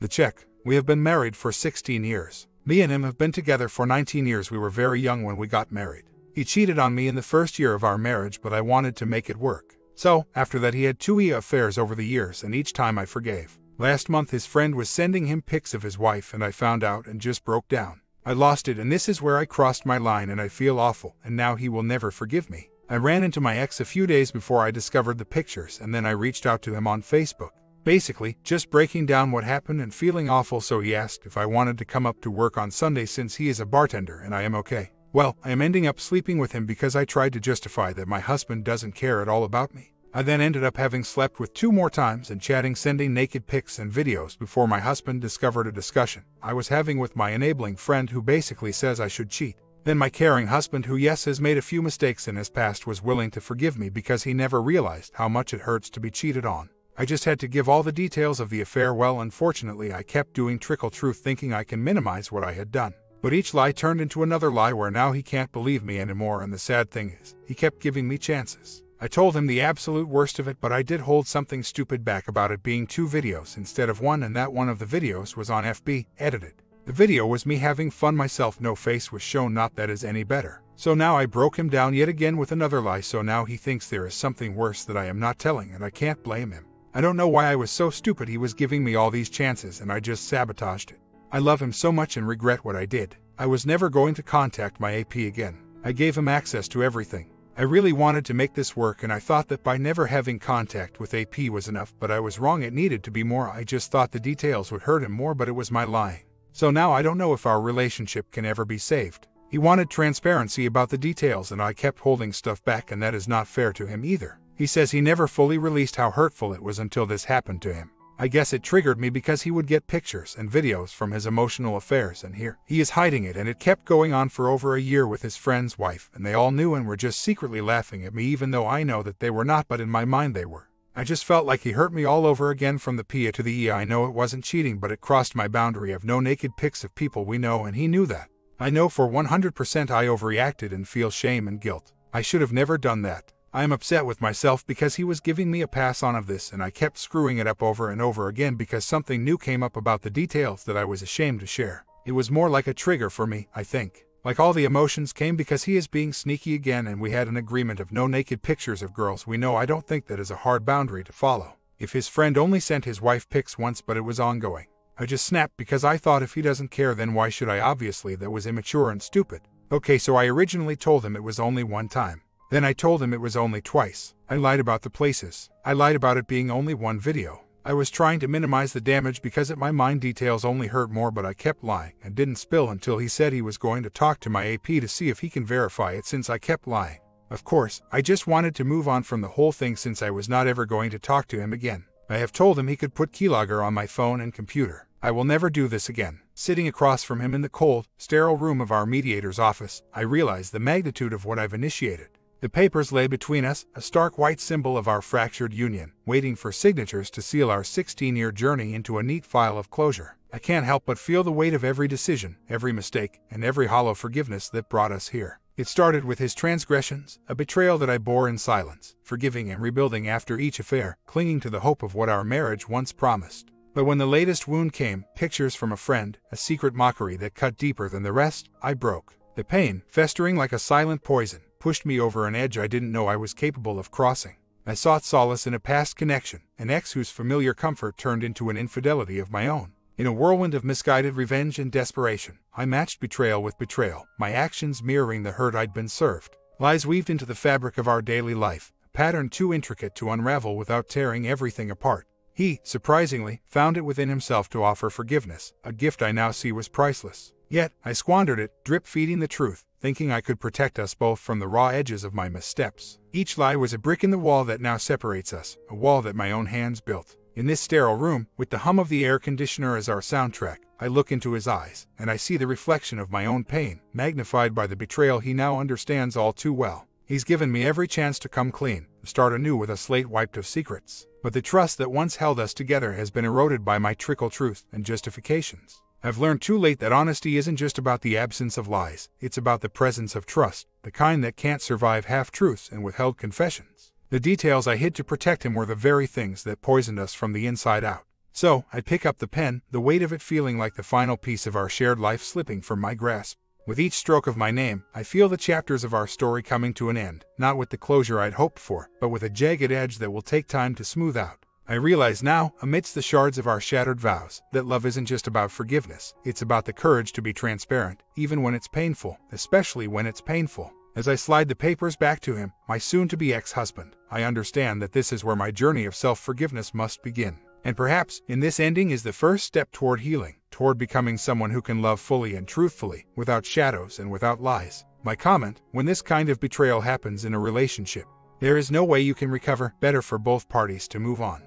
The check. We have been married for 16 years. Me and him have been together for 19 years. We were very young when we got married. He cheated on me in the first year of our marriage, but I wanted to make it work. So, after that, he had two EA affairs over the years, and each time I forgave. Last month, his friend was sending him pics of his wife, and I found out and just broke down. I lost it, and this is where I crossed my line, and I feel awful, and now he will never forgive me. I ran into my ex a few days before I discovered the pictures, and then I reached out to him on Facebook. Basically, just breaking down what happened and feeling awful, so he asked if I wanted to come up to work on Sunday since he is a bartender and I am okay. Well, I am ending up sleeping with him because I tried to justify that my husband doesn't care at all about me. I then ended up having slept with two more times and chatting, sending naked pics and videos before my husband discovered a discussion I was having with my enabling friend who basically says I should cheat. Then my caring husband, who yes has made a few mistakes in his past, was willing to forgive me because he never realized how much it hurts to be cheated on. I just had to give all the details of the affair. Well, unfortunately, I kept doing trickle truth thinking I can minimize what I had done. But each lie turned into another lie where now he can't believe me anymore, and the sad thing is, he kept giving me chances. I told him the absolute worst of it, but I did hold something stupid back about it being two videos instead of one, and that one of the videos was on FB, edited. The video was me having fun myself, no face was shown, not that is any better. So now I broke him down yet again with another lie, so now he thinks there is something worse that I am not telling, and I can't blame him. I don't know why I was so stupid, he was giving me all these chances, and I just sabotaged it. I love him so much and regret what I did. I was never going to contact my AP again. I gave him access to everything. I really wanted to make this work and I thought that by never having contact with AP was enough, but I was wrong. It needed to be more. I just thought the details would hurt him more, but it was my lying. So now I don't know if our relationship can ever be saved. He wanted transparency about the details and I kept holding stuff back, and that is not fair to him either. He says he never fully released how hurtful it was until this happened to him. I guess it triggered me because he would get pictures and videos from his emotional affairs, and here he is hiding it, and it kept going on for over a year with his friend's wife, and they all knew and were just secretly laughing at me, even though I know that they were not, but in my mind they were. I just felt like he hurt me all over again from the PIA to the E. I know it wasn't cheating, but it crossed my boundary of no naked pics of people we know, and he knew that. I know for 100% I overreacted and feel shame and guilt. I should have never done that. I am upset with myself because he was giving me a pass on of this and I kept screwing it up over and over again because something new came up about the details that I was ashamed to share. It was more like a trigger for me, I think. Like all the emotions came because he is being sneaky again and we had an agreement of no naked pictures of girls we know I don't think that is a hard boundary to follow. If his friend only sent his wife pics once but it was ongoing. I just snapped because I thought if he doesn't care then why should I obviously that was immature and stupid. Okay so I originally told him it was only one time. Then I told him it was only twice. I lied about the places. I lied about it being only one video. I was trying to minimize the damage because it my mind details only hurt more, but I kept lying and didn't spill until he said he was going to talk to my AP to see if he can verify it since I kept lying. Of course, I just wanted to move on from the whole thing since I was not ever going to talk to him again. I have told him he could put keylogger on my phone and computer. I will never do this again. Sitting across from him in the cold, sterile room of our mediator's office, I realize the magnitude of what I've initiated. The papers lay between us, a stark white symbol of our fractured union, waiting for signatures to seal our 16 year journey into a neat file of closure. I can't help but feel the weight of every decision, every mistake, and every hollow forgiveness that brought us here. It started with his transgressions, a betrayal that I bore in silence, forgiving and rebuilding after each affair, clinging to the hope of what our marriage once promised. But when the latest wound came, pictures from a friend, a secret mockery that cut deeper than the rest, I broke. The pain, festering like a silent poison, pushed me over an edge I didn't know I was capable of crossing. I sought solace in a past connection, an ex whose familiar comfort turned into an infidelity of my own. In a whirlwind of misguided revenge and desperation, I matched betrayal with betrayal, my actions mirroring the hurt I'd been served. Lies weaved into the fabric of our daily life, a pattern too intricate to unravel without tearing everything apart. He, surprisingly, found it within himself to offer forgiveness, a gift I now see was priceless. Yet, I squandered it, drip feeding the truth, thinking I could protect us both from the raw edges of my missteps. Each lie was a brick in the wall that now separates us, a wall that my own hands built. In this sterile room, with the hum of the air conditioner as our soundtrack, I look into his eyes, and I see the reflection of my own pain, magnified by the betrayal he now understands all too well. He's given me every chance to come clean, start anew with a slate wiped of secrets. But the trust that once held us together has been eroded by my trickle truth and justifications. I've learned too late that honesty isn't just about the absence of lies, it's about the presence of trust, the kind that can't survive half truths and withheld confessions. The details I hid to protect him were the very things that poisoned us from the inside out. So, I pick up the pen, the weight of it feeling like the final piece of our shared life slipping from my grasp. With each stroke of my name, I feel the chapters of our story coming to an end, not with the closure I'd hoped for, but with a jagged edge that will take time to smooth out. I realize now, amidst the shards of our shattered vows, that love isn't just about forgiveness, it's about the courage to be transparent, even when it's painful, especially when it's painful. As I slide the papers back to him, my soon to be ex husband, I understand that this is where my journey of self forgiveness must begin. And perhaps, in this ending is the first step toward healing, toward becoming someone who can love fully and truthfully, without shadows and without lies. My comment when this kind of betrayal happens in a relationship, there is no way you can recover, better for both parties to move on.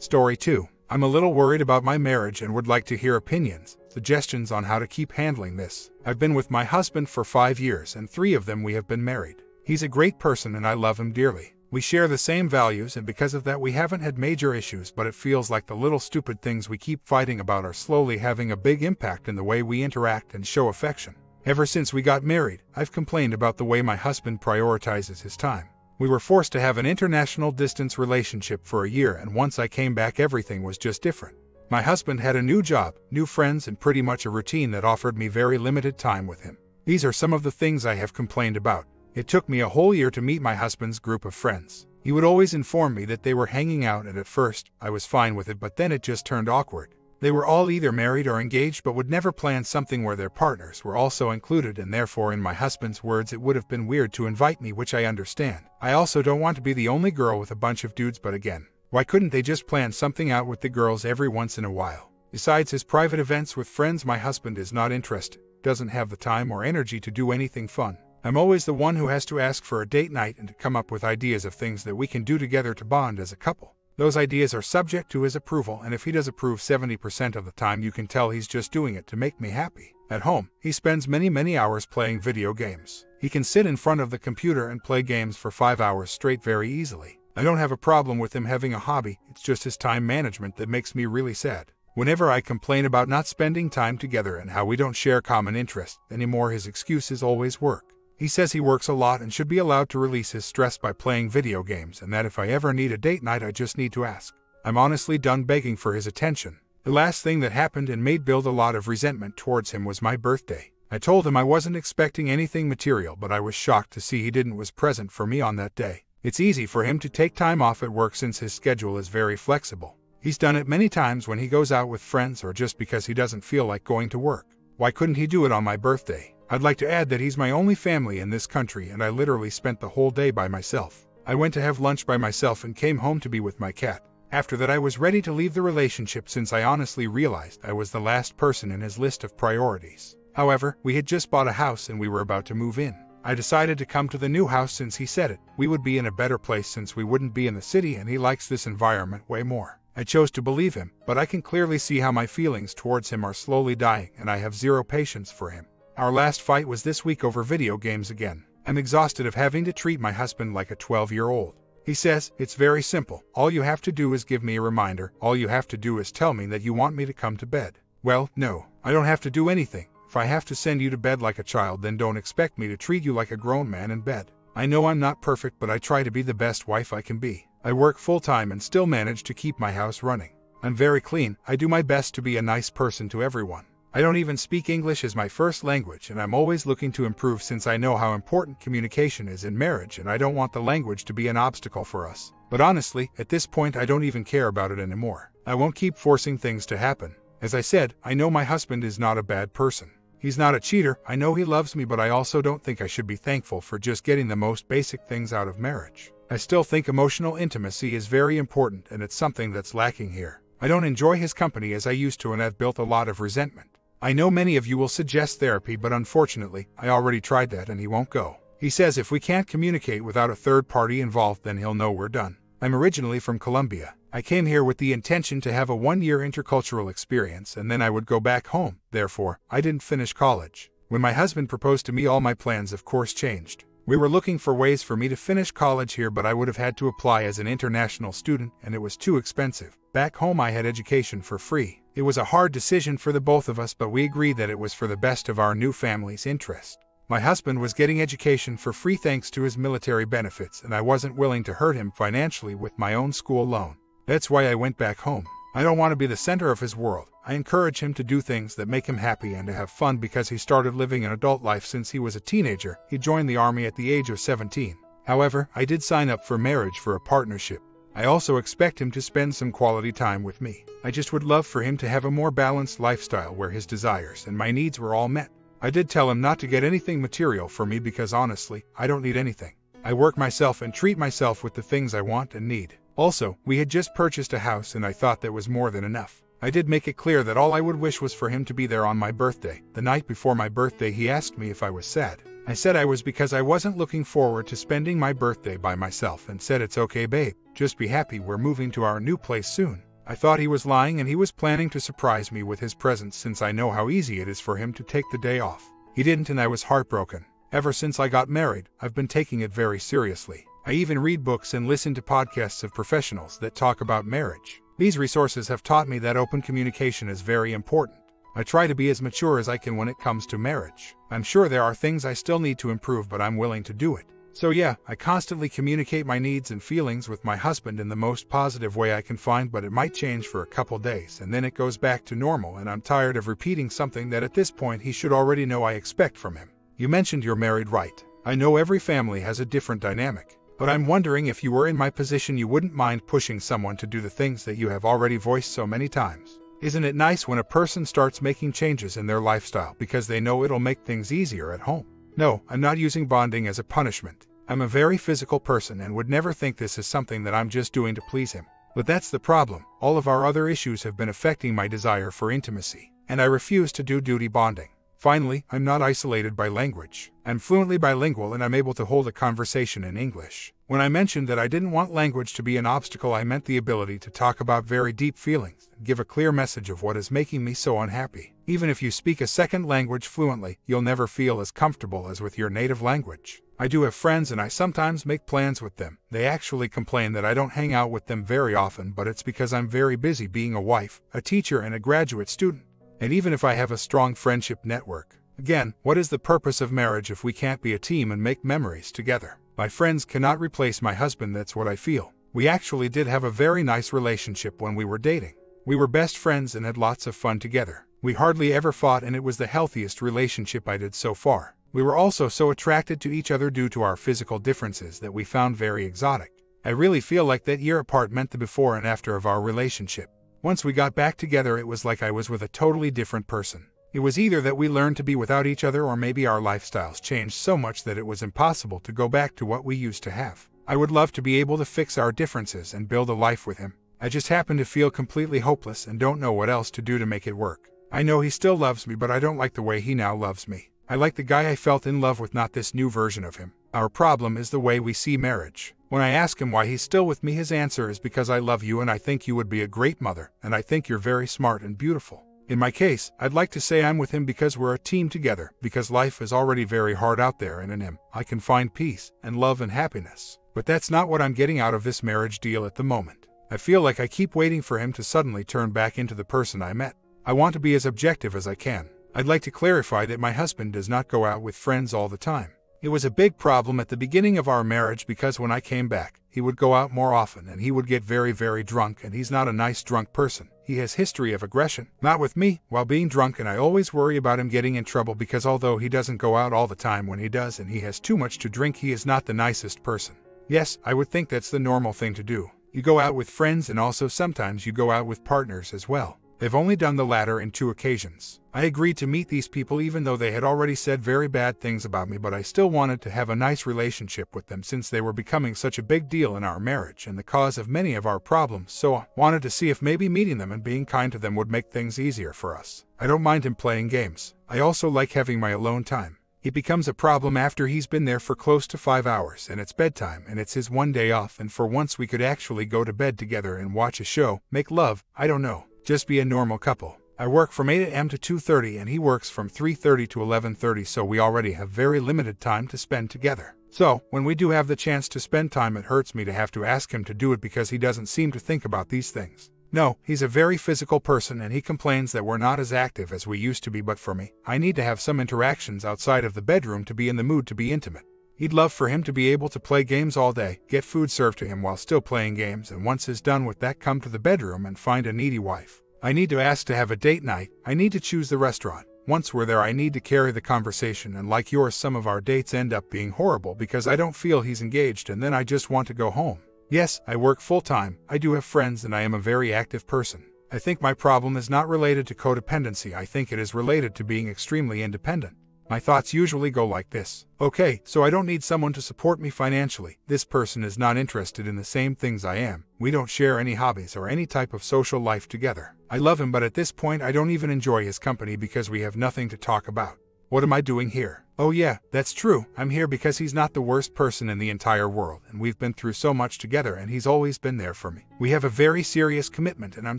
Story 2 I'm a little worried about my marriage and would like to hear opinions, suggestions on how to keep handling this. I've been with my husband for five years, and three of them we have been married. He's a great person and I love him dearly. We share the same values, and because of that, we haven't had major issues, but it feels like the little stupid things we keep fighting about are slowly having a big impact in the way we interact and show affection. Ever since we got married, I've complained about the way my husband prioritizes his time. We were forced to have an international distance relationship for a year, and once I came back, everything was just different. My husband had a new job, new friends, and pretty much a routine that offered me very limited time with him. These are some of the things I have complained about. It took me a whole year to meet my husband's group of friends. He would always inform me that they were hanging out, and at first, I was fine with it, but then it just turned awkward. They were all either married or engaged, but would never plan something where their partners were also included, and therefore, in my husband's words, it would have been weird to invite me, which I understand. I also don't want to be the only girl with a bunch of dudes, but again, why couldn't they just plan something out with the girls every once in a while? Besides his private events with friends, my husband is not interested, doesn't have the time or energy to do anything fun. I'm always the one who has to ask for a date night and to come up with ideas of things that we can do together to bond as a couple. Those ideas are subject to his approval, and if he does approve 70% of the time, you can tell he's just doing it to make me happy. At home, he spends many, many hours playing video games. He can sit in front of the computer and play games for five hours straight very easily. I don't have a problem with him having a hobby, it's just his time management that makes me really sad. Whenever I complain about not spending time together and how we don't share common interests anymore, his excuses always work. He says he works a lot and should be allowed to release his stress by playing video games, and that if I ever need a date night, I just need to ask. I'm honestly done begging for his attention. The last thing that happened and made build a lot of resentment towards him was my birthday. I told him I wasn't expecting anything material, but I was shocked to see he didn't was present for me on that day. It's easy for him to take time off at work since his schedule is very flexible. He's done it many times when he goes out with friends or just because he doesn't feel like going to work. Why couldn't he do it on my birthday? I'd like to add that he's my only family in this country and I literally spent the whole day by myself. I went to have lunch by myself and came home to be with my cat. After that, I was ready to leave the relationship since I honestly realized I was the last person in his list of priorities. However, we had just bought a house and we were about to move in. I decided to come to the new house since he said it. We would be in a better place since we wouldn't be in the city and he likes this environment way more. I chose to believe him, but I can clearly see how my feelings towards him are slowly dying and I have zero patience for him. Our last fight was this week over video games again. I'm exhausted of having to treat my husband like a 12 year old. He says, It's very simple. All you have to do is give me a reminder. All you have to do is tell me that you want me to come to bed. Well, no, I don't have to do anything. If I have to send you to bed like a child, then don't expect me to treat you like a grown man in bed. I know I'm not perfect, but I try to be the best wife I can be. I work full time and still manage to keep my house running. I'm very clean. I do my best to be a nice person to everyone. I don't even speak English as my first language, and I'm always looking to improve since I know how important communication is in marriage, and I don't want the language to be an obstacle for us. But honestly, at this point, I don't even care about it anymore. I won't keep forcing things to happen. As I said, I know my husband is not a bad person. He's not a cheater, I know he loves me, but I also don't think I should be thankful for just getting the most basic things out of marriage. I still think emotional intimacy is very important, and it's something that's lacking here. I don't enjoy his company as I used to, and I've built a lot of resentment. I know many of you will suggest therapy, but unfortunately, I already tried that and he won't go. He says if we can't communicate without a third party involved, then he'll know we're done. I'm originally from Colombia. I came here with the intention to have a one year intercultural experience and then I would go back home. Therefore, I didn't finish college. When my husband proposed to me, all my plans, of course, changed. We were looking for ways for me to finish college here, but I would have had to apply as an international student, and it was too expensive. Back home, I had education for free. It was a hard decision for the both of us, but we agreed that it was for the best of our new family's interest. My husband was getting education for free thanks to his military benefits, and I wasn't willing to hurt him financially with my own school loan. That's why I went back home. I don't want to be the center of his world. I encourage him to do things that make him happy and to have fun because he started living an adult life since he was a teenager. He joined the army at the age of 17. However, I did sign up for marriage for a partnership. I also expect him to spend some quality time with me. I just would love for him to have a more balanced lifestyle where his desires and my needs were all met. I did tell him not to get anything material for me because honestly, I don't need anything. I work myself and treat myself with the things I want and need. Also, we had just purchased a house and I thought that was more than enough. I did make it clear that all I would wish was for him to be there on my birthday. The night before my birthday, he asked me if I was sad. I said I was because I wasn't looking forward to spending my birthday by myself and said it's okay babe, just be happy we're moving to our new place soon. I thought he was lying and he was planning to surprise me with his presence since I know how easy it is for him to take the day off. He didn't and I was heartbroken. Ever since I got married, I've been taking it very seriously. I even read books and listen to podcasts of professionals that talk about marriage. These resources have taught me that open communication is very important. I try to be as mature as I can when it comes to marriage. I'm sure there are things I still need to improve, but I'm willing to do it. So, yeah, I constantly communicate my needs and feelings with my husband in the most positive way I can find, but it might change for a couple days and then it goes back to normal, and I'm tired of repeating something that at this point he should already know I expect from him. You mentioned you're married, right? I know every family has a different dynamic, but I'm wondering if you were in my position, you wouldn't mind pushing someone to do the things that you have already voiced so many times. Isn't it nice when a person starts making changes in their lifestyle because they know it'll make things easier at home? No, I'm not using bonding as a punishment. I'm a very physical person and would never think this is something that I'm just doing to please him. But that's the problem. All of our other issues have been affecting my desire for intimacy, and I refuse to do duty bonding. Finally, I'm not isolated by language. I'm fluently bilingual and I'm able to hold a conversation in English. When I mentioned that I didn't want language to be an obstacle, I meant the ability to talk about very deep feelings, give a clear message of what is making me so unhappy. Even if you speak a second language fluently, you'll never feel as comfortable as with your native language. I do have friends and I sometimes make plans with them. They actually complain that I don't hang out with them very often, but it's because I'm very busy being a wife, a teacher, and a graduate student and even if I have a strong friendship network. Again, what is the purpose of marriage if we can't be a team and make memories together? My friends cannot replace my husband, that's what I feel. We actually did have a very nice relationship when we were dating. We were best friends and had lots of fun together. We hardly ever fought, and it was the healthiest relationship I did so far. We were also so attracted to each other due to our physical differences that we found very exotic. I really feel like that year apart meant the before and after of our relationship. Once we got back together, it was like I was with a totally different person. It was either that we learned to be without each other or maybe our lifestyles changed so much that it was impossible to go back to what we used to have. I would love to be able to fix our differences and build a life with him. I just happen to feel completely hopeless and don't know what else to do to make it work. I know he still loves me, but I don't like the way he now loves me. I like the guy I felt in love with, not this new version of him. Our problem is the way we see marriage. When I ask him why he's still with me, his answer is because I love you and I think you would be a great mother, and I think you're very smart and beautiful. In my case, I'd like to say I'm with him because we're a team together, because life is already very hard out there, and in him, I can find peace and love and happiness. But that's not what I'm getting out of this marriage deal at the moment. I feel like I keep waiting for him to suddenly turn back into the person I met. I want to be as objective as I can. I'd like to clarify that my husband does not go out with friends all the time. It was a big problem at the beginning of our marriage because when I came back, he would go out more often and he would get very, very drunk, and he's not a nice drunk person. He has history of aggression, not with me, while being drunk, and I always worry about him getting in trouble because although he doesn't go out all the time when he does and he has too much to drink, he is not the nicest person. Yes, I would think that's the normal thing to do. You go out with friends and also sometimes you go out with partners as well. They've only done the latter in two occasions. I agreed to meet these people even though they had already said very bad things about me, but I still wanted to have a nice relationship with them since they were becoming such a big deal in our marriage and the cause of many of our problems, so I wanted to see if maybe meeting them and being kind to them would make things easier for us. I don't mind him playing games. I also like having my alone time. It becomes a problem after he's been there for close to five hours and it's bedtime and it's his one day off and for once we could actually go to bed together and watch a show, make love, I don't know. Just be a normal couple. I work from 8 a.m. to 2:30 and he works from 3:30 to 11:30 so we already have very limited time to spend together. So, when we do have the chance to spend time it hurts me to have to ask him to do it because he doesn't seem to think about these things. No, he's a very physical person and he complains that we're not as active as we used to be but for me, I need to have some interactions outside of the bedroom to be in the mood to be intimate. He'd love for him to be able to play games all day, get food served to him while still playing games, and once he's done with that, come to the bedroom and find a needy wife. I need to ask to have a date night, I need to choose the restaurant. Once we're there, I need to carry the conversation, and like yours, some of our dates end up being horrible because I don't feel he's engaged and then I just want to go home. Yes, I work full time, I do have friends, and I am a very active person. I think my problem is not related to codependency, I think it is related to being extremely independent. My thoughts usually go like this Okay, so I don't need someone to support me financially. This person is not interested in the same things I am. We don't share any hobbies or any type of social life together. I love him, but at this point, I don't even enjoy his company because we have nothing to talk about. What am I doing here? Oh, yeah, that's true. I'm here because he's not the worst person in the entire world, and we've been through so much together, and he's always been there for me. We have a very serious commitment, and I'm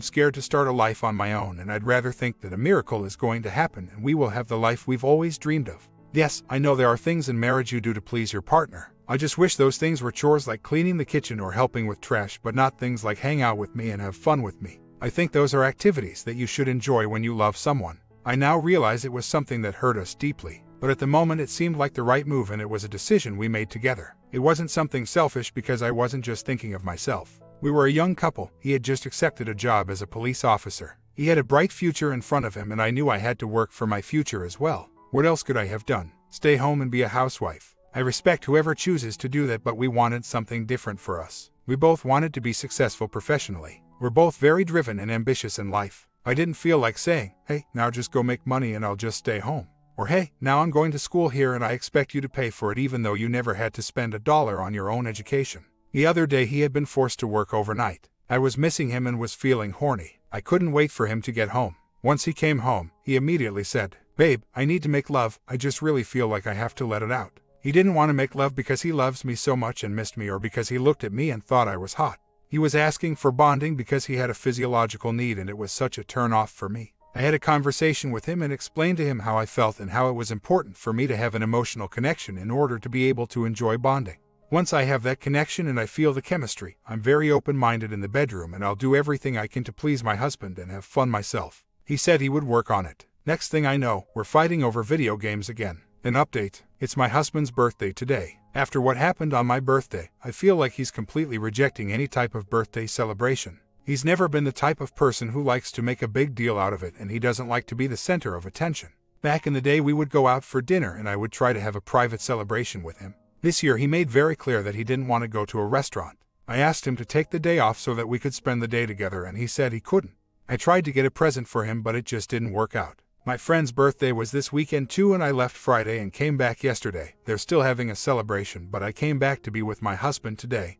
scared to start a life on my own, and I'd rather think that a miracle is going to happen and we will have the life we've always dreamed of. Yes, I know there are things in marriage you do to please your partner. I just wish those things were chores like cleaning the kitchen or helping with trash, but not things like hang out with me and have fun with me. I think those are activities that you should enjoy when you love someone. I now realize it was something that hurt us deeply, but at the moment it seemed like the right move and it was a decision we made together. It wasn't something selfish because I wasn't just thinking of myself. We were a young couple, he had just accepted a job as a police officer. He had a bright future in front of him, and I knew I had to work for my future as well. What else could I have done? Stay home and be a housewife. I respect whoever chooses to do that, but we wanted something different for us. We both wanted to be successful professionally. We're both very driven and ambitious in life. I didn't feel like saying, hey, now just go make money and I'll just stay home. Or hey, now I'm going to school here and I expect you to pay for it even though you never had to spend a dollar on your own education. The other day he had been forced to work overnight. I was missing him and was feeling horny. I couldn't wait for him to get home. Once he came home, he immediately said, Babe, I need to make love, I just really feel like I have to let it out. He didn't want to make love because he loves me so much and missed me or because he looked at me and thought I was hot. He was asking for bonding because he had a physiological need and it was such a turn off for me. I had a conversation with him and explained to him how I felt and how it was important for me to have an emotional connection in order to be able to enjoy bonding. Once I have that connection and I feel the chemistry, I'm very open minded in the bedroom and I'll do everything I can to please my husband and have fun myself. He said he would work on it. Next thing I know, we're fighting over video games again. An update it's my husband's birthday today. After what happened on my birthday, I feel like he's completely rejecting any type of birthday celebration. He's never been the type of person who likes to make a big deal out of it, and he doesn't like to be the center of attention. Back in the day, we would go out for dinner, and I would try to have a private celebration with him. This year, he made very clear that he didn't want to go to a restaurant. I asked him to take the day off so that we could spend the day together, and he said he couldn't. I tried to get a present for him, but it just didn't work out. My friend's birthday was this weekend too, and I left Friday and came back yesterday. They're still having a celebration, but I came back to be with my husband today.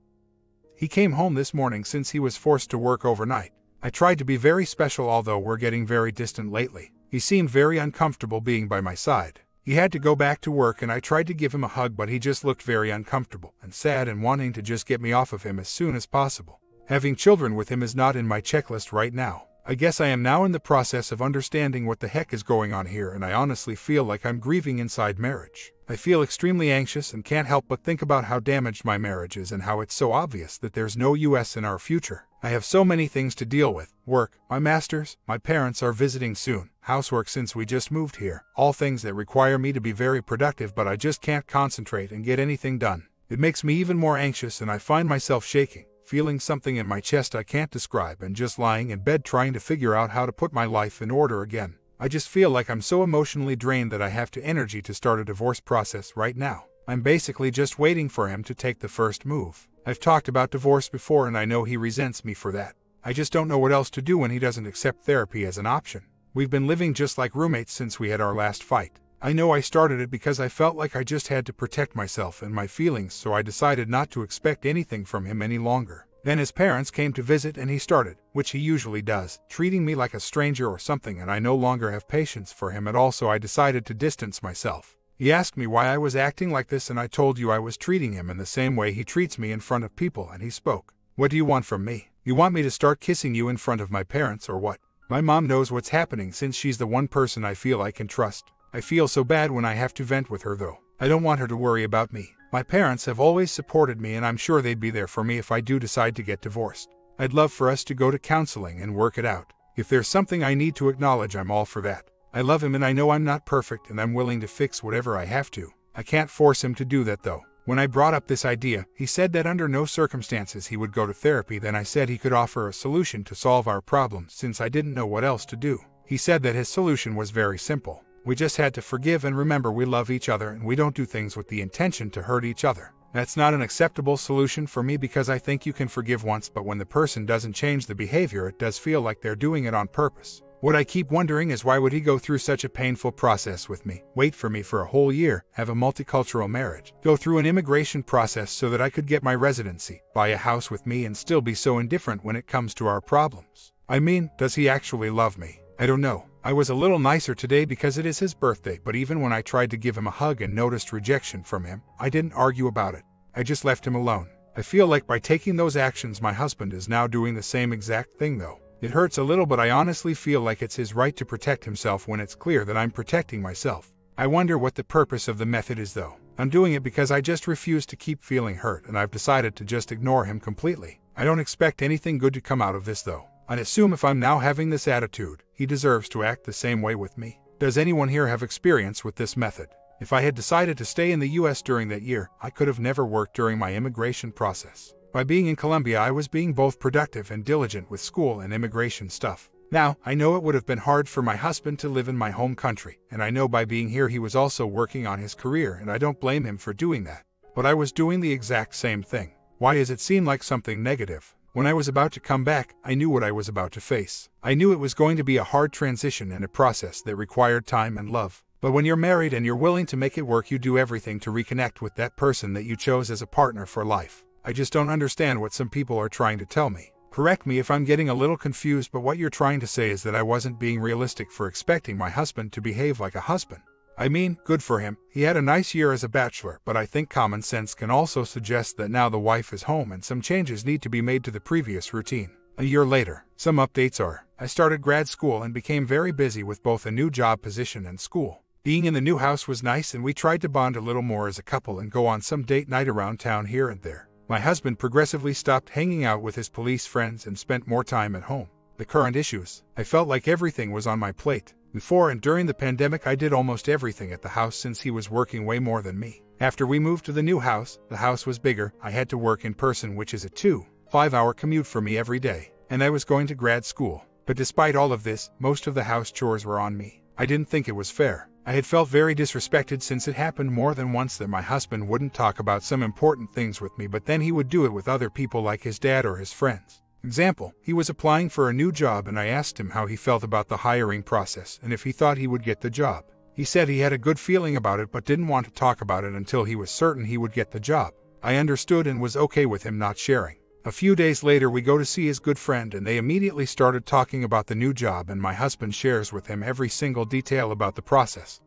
He came home this morning since he was forced to work overnight. I tried to be very special, although we're getting very distant lately. He seemed very uncomfortable being by my side. He had to go back to work, and I tried to give him a hug, but he just looked very uncomfortable and sad and wanting to just get me off of him as soon as possible. Having children with him is not in my checklist right now. I guess I am now in the process of understanding what the heck is going on here, and I honestly feel like I'm grieving inside marriage. I feel extremely anxious and can't help but think about how damaged my marriage is and how it's so obvious that there's no US in our future. I have so many things to deal with work, my masters, my parents are visiting soon, housework since we just moved here, all things that require me to be very productive, but I just can't concentrate and get anything done. It makes me even more anxious, and I find myself shaking feeling something in my chest I can't describe, and just lying in bed trying to figure out how to put my life in order again. I just feel like I'm so emotionally drained that I have to energy to start a divorce process right now. I'm basically just waiting for him to take the first move. I've talked about divorce before and I know he resents me for that. I just don't know what else to do when he doesn't accept therapy as an option. We've been living just like roommates since we had our last fight. I know I started it because I felt like I just had to protect myself and my feelings, so I decided not to expect anything from him any longer. Then his parents came to visit and he started, which he usually does, treating me like a stranger or something, and I no longer have patience for him at all, so I decided to distance myself. He asked me why I was acting like this, and I told you I was treating him in the same way he treats me in front of people, and he spoke. What do you want from me? You want me to start kissing you in front of my parents, or what? My mom knows what's happening since she's the one person I feel I can trust. I feel so bad when I have to vent with her, though. I don't want her to worry about me. My parents have always supported me, and I'm sure they'd be there for me if I do decide to get divorced. I'd love for us to go to counseling and work it out. If there's something I need to acknowledge, I'm all for that. I love him and I know I'm not perfect and I'm willing to fix whatever I have to. I can't force him to do that though. When I brought up this idea, he said that under no circumstances he would go to therapy. Then I said he could offer a solution to solve our problems since I didn't know what else to do. He said that his solution was very simple. We just had to forgive and remember we love each other and we don't do things with the intention to hurt each other. That's not an acceptable solution for me because I think you can forgive once, but when the person doesn't change the behavior, it does feel like they're doing it on purpose. What I keep wondering is why would he go through such a painful process with me, wait for me for a whole year, have a multicultural marriage, go through an immigration process so that I could get my residency, buy a house with me and still be so indifferent when it comes to our problems. I mean, does he actually love me? I don't know. I was a little nicer today because it is his birthday, but even when I tried to give him a hug and noticed rejection from him, I didn't argue about it. I just left him alone. I feel like by taking those actions, my husband is now doing the same exact thing, though. It hurts a little, but I honestly feel like it's his right to protect himself when it's clear that I'm protecting myself. I wonder what the purpose of the method is, though. I'm doing it because I just refuse to keep feeling hurt, and I've decided to just ignore him completely. I don't expect anything good to come out of this, though. I assume if I'm now having this attitude, he deserves to act the same way with me. Does anyone here have experience with this method? If I had decided to stay in the US during that year, I could have never worked during my immigration process. By being in Colombia, I was being both productive and diligent with school and immigration stuff. Now, I know it would have been hard for my husband to live in my home country, and I know by being here he was also working on his career, and I don't blame him for doing that. But I was doing the exact same thing. Why does it seem like something negative? When I was about to come back, I knew what I was about to face. I knew it was going to be a hard transition and a process that required time and love. But when you're married and you're willing to make it work, you do everything to reconnect with that person that you chose as a partner for life. I just don't understand what some people are trying to tell me. Correct me if I'm getting a little confused, but what you're trying to say is that I wasn't being realistic for expecting my husband to behave like a husband. I mean, good for him. He had a nice year as a bachelor, but I think common sense can also suggest that now the wife is home and some changes need to be made to the previous routine. A year later, some updates are I started grad school and became very busy with both a new job position and school. Being in the new house was nice, and we tried to bond a little more as a couple and go on some date night around town here and there. My husband progressively stopped hanging out with his police friends and spent more time at home. The current issues. I felt like everything was on my plate. Before and during the pandemic, I did almost everything at the house since he was working way more than me. After we moved to the new house, the house was bigger, I had to work in person, which is a two, five hour commute for me every day, and I was going to grad school. But despite all of this, most of the house chores were on me. I didn't think it was fair. I had felt very disrespected since it happened more than once that my husband wouldn't talk about some important things with me, but then he would do it with other people like his dad or his friends. Example, he was applying for a new job and I asked him how he felt about the hiring process and if he thought he would get the job. He said he had a good feeling about it but didn't want to talk about it until he was certain he would get the job. I understood and was okay with him not sharing. A few days later, we go to see his good friend, and they immediately started talking about the new job, and my husband shares with him every single detail about the process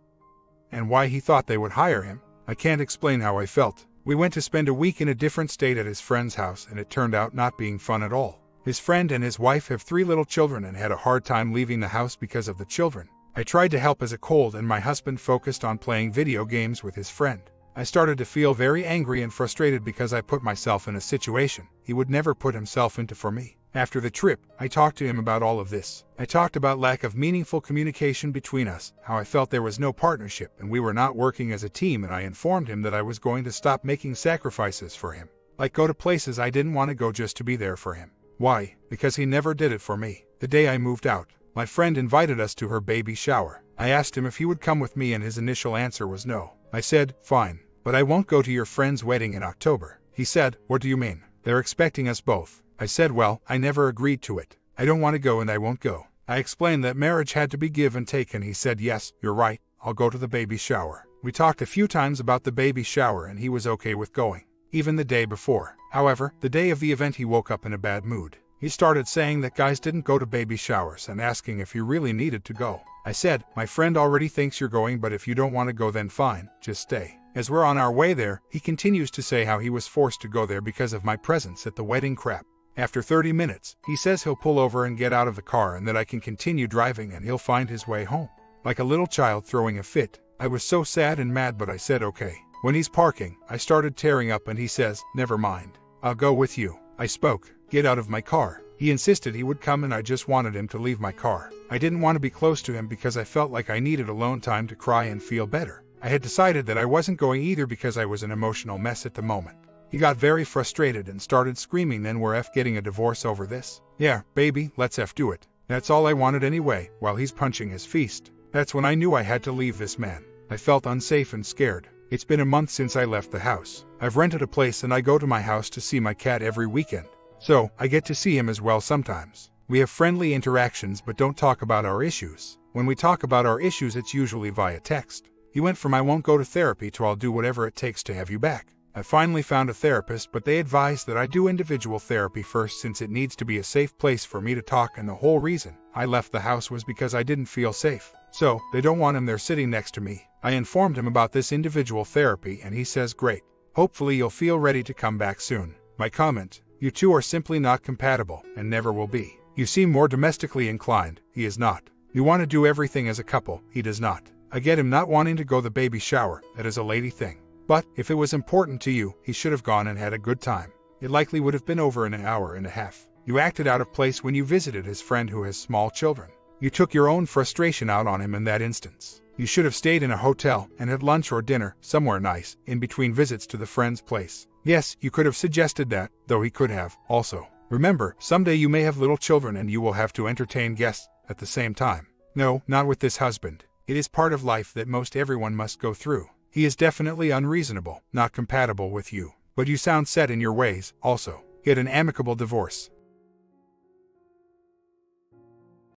and why he thought they would hire him. I can't explain how I felt. We went to spend a week in a different state at his friend's house, and it turned out not being fun at all. His friend and his wife have three little children and had a hard time leaving the house because of the children. I tried to help as a cold, and my husband focused on playing video games with his friend. I started to feel very angry and frustrated because I put myself in a situation he would never put himself into for me. After the trip, I talked to him about all of this. I talked about lack of meaningful communication between us, how I felt there was no partnership and we were not working as a team, and I informed him that I was going to stop making sacrifices for him, like go to places I didn't want to go just to be there for him. Why? Because he never did it for me. The day I moved out, my friend invited us to her baby shower. I asked him if he would come with me, and his initial answer was no. I said, Fine, but I won't go to your friend's wedding in October. He said, What do you mean? They're expecting us both. I said, Well, I never agreed to it. I don't want to go and I won't go. I explained that marriage had to be give and take, and he said, Yes, you're right. I'll go to the baby shower. We talked a few times about the baby shower, and he was okay with going, even the day before. However, the day of the event, he woke up in a bad mood. He started saying that guys didn't go to baby showers and asking if he really needed to go. I said, My friend already thinks you're going, but if you don't want to go, then fine, just stay. As we're on our way there, he continues to say how he was forced to go there because of my presence at the wedding crap. After 30 minutes, he says he'll pull over and get out of the car and that I can continue driving and he'll find his way home. Like a little child throwing a fit. I was so sad and mad, but I said okay. When he's parking, I started tearing up and he says, Never mind. I'll go with you. I spoke, Get out of my car. He insisted he would come and I just wanted him to leave my car. I didn't want to be close to him because I felt like I needed alone time to cry and feel better. I had decided that I wasn't going either because I was an emotional mess at the moment. He got very frustrated and started screaming then we're F getting a divorce over this. Yeah, baby, let's F do it. That's all I wanted anyway, while he's punching his feast. That's when I knew I had to leave this man. I felt unsafe and scared. It's been a month since I left the house. I've rented a place and I go to my house to see my cat every weekend. So, I get to see him as well sometimes. We have friendly interactions but don't talk about our issues. When we talk about our issues, it's usually via text. He went from I won't go to therapy to I'll do whatever it takes to have you back. I finally found a therapist, but they advised that I do individual therapy first since it needs to be a safe place for me to talk, and the whole reason I left the house was because I didn't feel safe. So, they don't want him there sitting next to me. I informed him about this individual therapy, and he says, Great. Hopefully, you'll feel ready to come back soon. My comment You two are simply not compatible, and never will be. You seem more domestically inclined, he is not. You want to do everything as a couple, he does not. I get him not wanting to go the baby shower, that is a lady thing. But if it was important to you, he should have gone and had a good time. It likely would have been over in an hour and a half. You acted out of place when you visited his friend who has small children. You took your own frustration out on him in that instance. You should have stayed in a hotel and had lunch or dinner somewhere nice in between visits to the friend's place. Yes, you could have suggested that, though he could have, also. Remember, someday you may have little children and you will have to entertain guests at the same time. No, not with this husband. It is part of life that most everyone must go through. He is definitely unreasonable, not compatible with you. But you sound set in your ways, also. Get an amicable divorce.